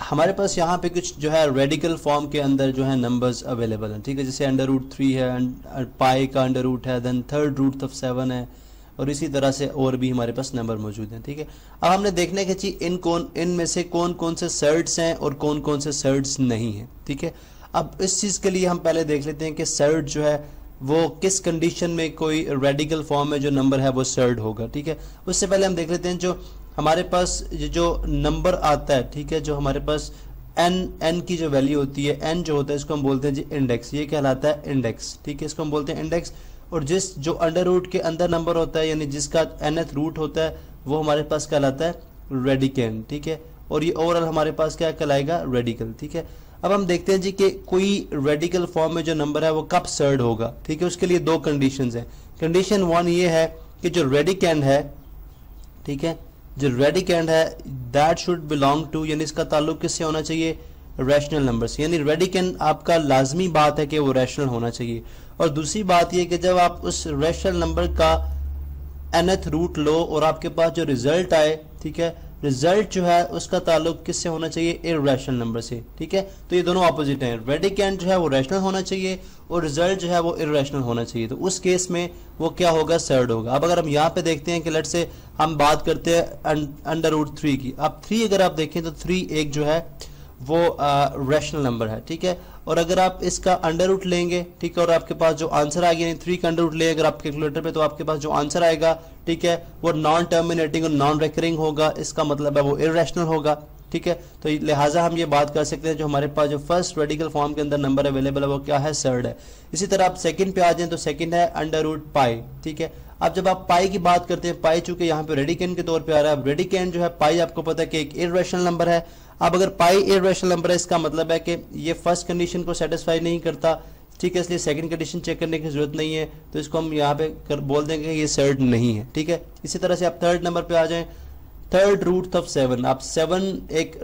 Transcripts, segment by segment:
ہمارے پاس یہاں پہ کچھ جو ہے ریڈیکل فارم کے اندر جو ہے نمبرز اویلیبل ہیں، ٹھیک ہے، جیسے انڈر روٹ تھری ہے پائی کا انڈر روٹ ہے then third root of seven ہے، اور اسی طرح سے اور بھی ہمارے پاس نمبر موجود ہیں، ٹھیک ہے۔ اب ہم نے دیکھنے کے چیز ان کون، ان میں سے کون کون سے سرڈس ہیں اور کون کون سے سرڈس نہیں ہیں، ٹھیک ہے۔ اب اس چیز کے لیے ہم پہلے دیکھ لیتے ہیں کہ سرڈ جو ہے وہ کس کنڈیشن میں کوئی ریڈیکل فارم میں جو نمبر ہے، وہ سرڈ ہوگا، ٹھیک ہے۔ اس سے پہلے ہم دیکھ لیتے ہیں جو ہمارے پاس یہ جو نمبر آتا ہے، ٹھیک ہے، جو ہمارے پاس این این کی جو ویلیو ہوتی ہے این جو ہوتا ہے، اس کو ہم بولتے ہیں جی انڈیکس یہ کہلاتا ہے انڈیکس ٹھیک ہے، اس کو ہم بولتے ہیں انڈیکس اور جس جو انڈر روٹ کے اندر نمبر ہوتا ہے یعنی جس کا این روٹ ہوتا ہے، وہ ہمارے پاس کہلاتا ہے ریڈیکین ٹھیک ہے، اور یہ اوورال ہمارے پاس کیا کہلائے گا؟ ریڈیکل ٹھیک ہے، اب ہم دیکھتے ہیں جی کہ کوئی ریڈیکل فارم میں جو نمبر ہے، وہ کب سرڈ ہوگا؟ ٹھیک ہے، اس کے لیے دو کنڈیشنز ہیں. کنڈیشن ون یہ ہے کہ جو ریڈیکینڈ ہے، ٹھیک ہے جو ریڈیکینڈ ہے دیٹ شوڈ بلانگ ٹو یعنی اس کا تعلق کس سے ہونا چاہیے؟ ریشنل نمبر سے۔ یعنی ریڈیکینڈ آپ کا لازمی بات ہے کہ وہ ریشنل ہونا چاہیے۔ اور دوسری بات یہ کہ جب آپ اس ریشنل نمبر کا اینتھ روٹ لو اور آپ کے پاس جو ریزلٹ آئے، ٹھیک ہے ریزلٹ جو ہے اس کا تعلق کس سے ہونا چاہیے؟ ارریشنل نمبر سے، ٹھیک ہے؟ تو یہ دونوں اپوزٹ ہیں۔ ریڈیکینٹ جو ہے وہ ریشنل ہونا چاہیے اور ریزلٹ جو ہے وہ ارریشنل ہونا چاہیے۔ تو اس کیس میں وہ کیا ہوگا؟ سرڈ ہوگا۔ اب اگر ہم یہاں پہ دیکھتے ہیں کہ لٹ سے ہم بات کرتے ہیں انڈر روٹ تھری کی۔ اب تھری اگر آپ دیکھیں تو تھری ایک جو ہے وہ ریشنل نمبر ہے، ٹھیک ہے؟ اور اگر آپ اس کا انڈر روٹ لیں گے، ٹھیک ہے، اور آپ کے پاس جو آنسر آئے گا یعنی تھری کا انڈر روٹ لیں اگر آپ کیلکولیٹر پہ تو آپ کے پاس جو آنسر آئے گا، ٹھیک ہے، وہ نان ٹرمینیٹنگ اور نان ریکرنگ ہوگا۔ اس کا مطلب ہے وہ ارریشنل ہوگا، ٹھیک ہے۔ تو لہٰذا ہم یہ بات کر سکتے ہیں، جو ہمارے پاس جو فرسٹ ریڈیکل فارم کے اندر نمبر اویلیبل ہے، وہ کیا ہے؟ سرڈ ہے۔ اسی طرح آپ سیکنڈ پہ آ جائیں تو سیکنڈ ہے انڈر روٹ پائی ٹھیک ہے۔ اب جب آپ پائی کی بات کرتے ہیں پائی چونکہ یہاں پہ ریڈیکین کے طور پہ آ رہا ہے، اب ریڈیکین جو ہے پائی آپ کو پتا ہے کہ ایک ارریشنل نمبر ہے۔ اب اگر پائی ارریشنل نمبر ہے، اس کا مطلب ہے کہ یہ فرسٹ کنڈیشن کو سیٹسفائی نہیں کرتا، ٹھیک ہے، اس لیے سیکنڈ کنڈیشن چیک کرنے کی ضرورت نہیں ہے۔ تو اس کو ہم یہاں پہ بول دیں گے کہ یہ سرڈ نہیں ہے، ٹھیک ہے؟ اسی طرح سے آپ تھرڈ نمبر پہ آ جائیں۔ تھرڈ روٹ آف سیون آپ سیون ایک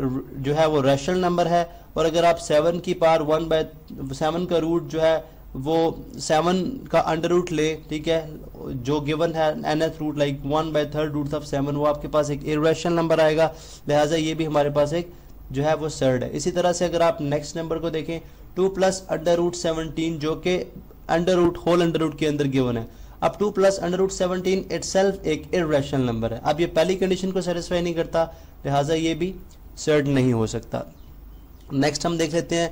جو ہے وہ ریشنل نمبر ہے، اور اگر آپ سیون کی پار ون بائی سیون کا روٹ جو ہے وہ سیون کا انڈر روٹ لے، ٹھیک ہے، جو گیون ہے nth root like one by third root of seven وہ آپ کے پاس ایک ارریشنل نمبر آئے گا۔ لہٰذا یہ بھی ہمارے پاس ایک جو ہے وہ سرڈ ہے۔ اسی طرح سے اگر آپ نیکسٹ نمبر کو دیکھیں two plus under root seventeen جو کہ under root whole under root کے اندر گیون ہے۔ اب two plus under root seventeen itself ایک ارریشنل نمبر ہے۔ اب یہ پہلی کنڈیشن کو سیٹسفائی نہیں کرتا، لہٰذا یہ بھی سرڈ نہیں ہو سکتا۔ نیکسٹ ہم دیکھ لیتے ہیں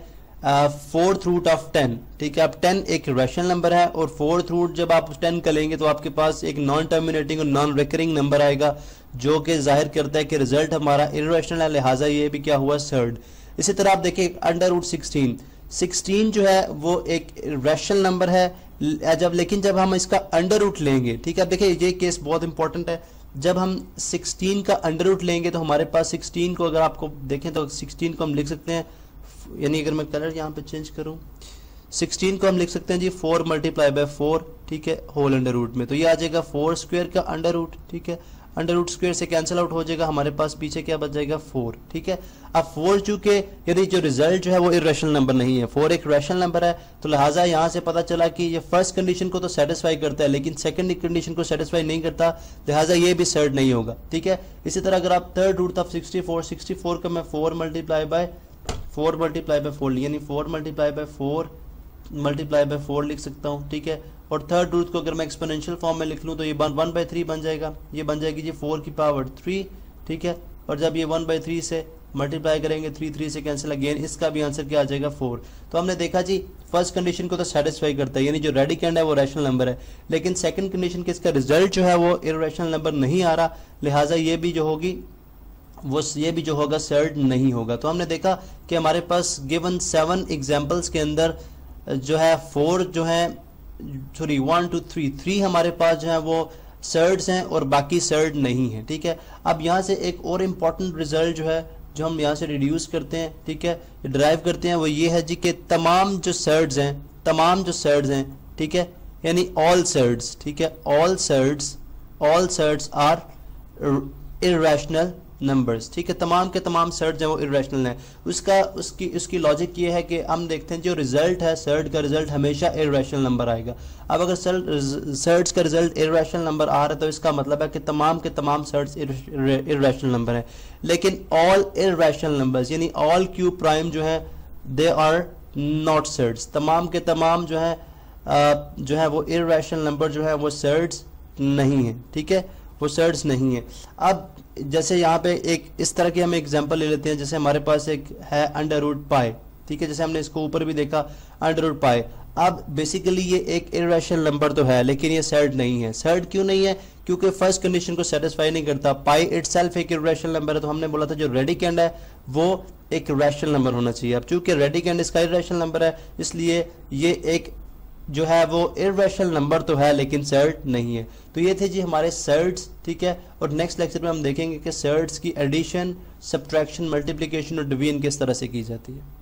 فورتھ روٹ آف ٹین ٹھیک ہے؟ اب ٹین ایک ریشنل نمبر ہے اور فورتھ روٹ جب آپ ٹین کا لیں گے تو آپ کے پاس ایک نان ٹرمینیٹنگ اور نان ریکرنگ نمبر آئے گا، جو کہ ظاہر کرتا ہے کہ ریزلٹ ہمارا ارریشنل ہے، لہٰذا یہ بھی کیا ہوا سرڈ اسی طرح آپ دیکھیں انڈر روٹ سکسٹین سکسٹین جو ہے وہ ایک ریشنل نمبر ہے جب، لیکن جب ہم اس کا انڈر روٹ لیں گے، ٹھیک ہے؟ اب دیکھیں یہ کیس بہت امپورٹنٹ ہے۔ جب ہم سکسٹین کا انڈر روٹ لیں گے تو ہمارے پاس سکسٹین کو اگر آپ کو دیکھیں تو سکسٹین کو ہم لکھ سکتے ہیں۔ یعنی اگر میں کلر یہاں پہ چینج کروں، سکسٹین کو ہم لکھ سکتے ہیں جی four multiply by four ٹھیک ہے ہول انڈر روٹ میں۔ تو یہ آ جائے گا فور اسکوئر کا انڈر روٹ ٹھیک ہے۔ انڈر روٹ اسکوئر سے کینسل آؤٹ ہو جائے گا، ہمارے پاس پیچھے کیا بچ جائے گا؟ فور ٹھیک ہے۔ اب فور چونکہ یعنی جو ریزلٹ جو ہے وہ ریشنل نمبر نہیں ہے۔ فور ایک ریشنل نمبر ہے، تو لہٰذا یہاں سے پتا چلا کہ یہ فرسٹ کنڈیشن کو تو سیٹسفائی کرتا ہے، لیکن سیکنڈ کنڈیشن کو سیٹسفائی نہیں کرتا، لہٰذا یہ بھی سرڈ نہیں ہوگا، ٹھیک ہے۔ اسی طرح اگر آپ third root of sixty four sixty four کا میں four multiply by four multiply by four یعنی four multiply by four multiply by four لکھ سکتا ہوں ٹھیک ہے اور تھرڈ روٹ کو اگر میں ایکسپونینشیل فارم میں لکھ لوں تو یہ ون بائی تھری بن جائے گا یہ بن جائے گی جی فور کی پاور تھری ٹھیک ہے اور جب یہ ون بائی تھری سے ملٹی پلائی کریں گے تھری تھری سے کینسل اگین اس کا بھی آنسر کیا آ جائے گا فور تو ہم نے دیکھا جی فرسٹ کنڈیشن کو تو سیٹسفائی کرتا ہے یعنی جو ریڈی کینڈ ہے وہ ریشنل نمبر ہے لیکن سیکنڈ کنڈیشن کے اس کا ریزلٹ جو ہے وہ ریشنل نمبر نہیں آ رہا لہٰذا یہ بھی جو ہوگی وہ یہ بھی جو ہوگا سرڈ نہیں ہوگا۔ تو ہم نے دیکھا کہ ہمارے پاس گیون سیون ایگزامپلس کے اندر جو ہے فور جو ہے sorry one two three three ہمارے پاس جو ہے وہ سرڈس ہیں اور باقی سرڈ نہیں ہے ٹھیک ہے؟ اب یہاں سے ایک اور امپورٹنٹ ریزلٹ جو ہے، جو ہم یہاں سے ریڈیوس کرتے ہیں، ٹھیک ہے؟ ڈرائیو کرتے ہیں، وہ یہ ہے جی کہ تمام جو سرڈز ہیں، تمام جو سرڈز ہیں، ٹھیک ہے؟ یعنی آل سرڈز ٹھیک ہے؟ All surds all surds are irrational numbers ٹھیک ہے، تمام کے تمام سرٹ جو وہ ارریشنل ہیں۔ اس کا، اس کی اس کی لاجک یہ ہے کہ ہم دیکھتے ہیں جو ریزلٹ ہے سرٹ کا ریزلٹ ہمیشہ ارریشنل نمبر آئے گا۔ اب اگر سرٹس کا ریزلٹ ارریشنل نمبر آ رہا ہے تو اس کا مطلب ہے کہ تمام کے تمام سرٹس ارریشنل نمبر ہیں۔ لیکن آل ارریشنل نمبرز یعنی آل کیو پرائم جو ہیں دے آر ناٹ سرٹس تمام کے تمام جو ہیں جو ہے وہ ارریشنل نمبر جو ہے وہ سرٹس نہیں ہیں۔ ٹھیک ہے؟ وہ سرٹس نہیں ہیں۔ اب جیسے یہاں پہ ایک اس طرح کی ہم ایگزامپل لے لیتے ہیں، جیسے ہمارے پاس ایک ہے انڈر روٹ پائے ٹھیک ہے؟ جیسے ہم نے اس کو اوپر بھی دیکھا انڈر روٹ پائے اب بیسیکلی یہ ایک ارریشنل نمبر تو ہے، لیکن یہ سرٹ نہیں ہے۔ سرٹ کیوں نہیں ہے؟ کیونکہ فرسٹ کنڈیشن کو سیٹسفائی نہیں کرتا۔ پائی اٹ سیلف ایک ارریشنل نمبر ہے، تو ہم نے بولا تھا جو ریڈیکینڈ ہے، وہ ایک ریشنل نمبر ہونا چاہیے۔ اب چونکہ ریڈیکینڈ اس کا ارریشنل نمبر ہے، اس لیے یہ ایک جو ہے وہ ارریشنل نمبر تو ہے لیکن سرٹ نہیں ہے۔ تو یہ تھے جی ہمارے سرٹس ٹھیک ہے؟ اور نیکسٹ لیکچر میں ہم دیکھیں گے کہ سرٹس کی ایڈیشن سبٹریکشن ملٹیپلیکیشن اور ڈویژن کس طرح سے کی جاتی ہے۔